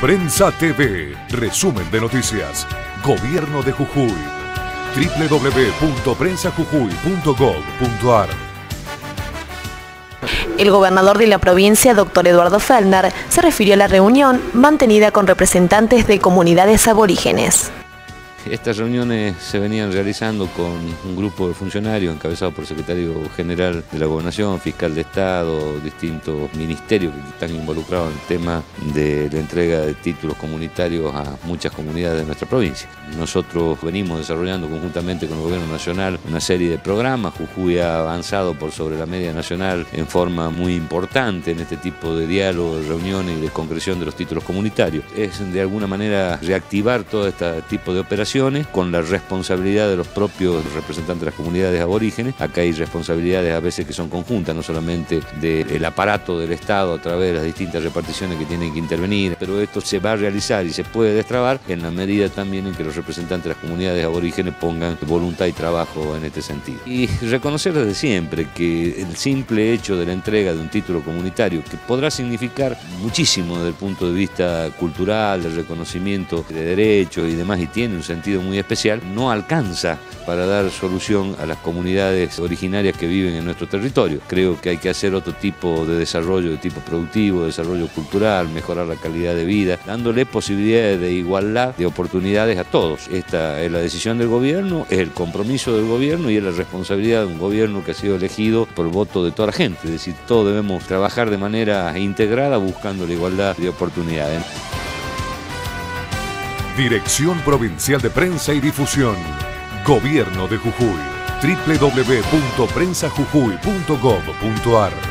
Prensa TV, resumen de noticias. Gobierno de Jujuy. www.prensajujuy.gov.ar El gobernador de la provincia, doctor Eduardo Fellner, se refirió a la reunión mantenida con representantes de comunidades aborígenes. Estas reuniones se venían realizando con un grupo de funcionarios encabezado por el secretario general de la Gobernación, fiscal de Estado, distintos ministerios que están involucrados en el tema de la entrega de títulos comunitarios a muchas comunidades de nuestra provincia. Nosotros venimos desarrollando conjuntamente con el Gobierno Nacional una serie de programas. Jujuy ha avanzado por sobre la media nacional en forma muy importante en este tipo de diálogo, de reuniones y de concreción de los títulos comunitarios. Es de alguna manera reactivar todo este tipo de operaciones con la responsabilidad de los propios representantes de las comunidades aborígenes. Acá hay responsabilidades a veces que son conjuntas, no solamente del aparato del Estado a través de las distintas reparticiones que tienen que intervenir, pero esto se va a realizar y se puede destrabar en la medida también en que los representantes de las comunidades aborígenes pongan voluntad y trabajo en este sentido. Y reconocer desde siempre que el simple hecho de la entrega de un título comunitario, que podrá significar muchísimo desde el punto de vista cultural, del reconocimiento de derechos y demás, y tiene un sentido muy especial, no alcanza para dar solución a las comunidades originarias que viven en nuestro territorio. Creo que hay que hacer otro tipo de desarrollo de tipo productivo, desarrollo cultural, mejorar la calidad de vida, dándole posibilidades de igualdad de oportunidades a todos. Esta es la decisión del gobierno, es el compromiso del gobierno y es la responsabilidad de un gobierno que ha sido elegido por el voto de toda la gente. Es decir, todos debemos trabajar de manera integrada buscando la igualdad de oportunidades. Dirección Provincial de Prensa y Difusión. Gobierno de Jujuy. www.prensajujuy.gov.ar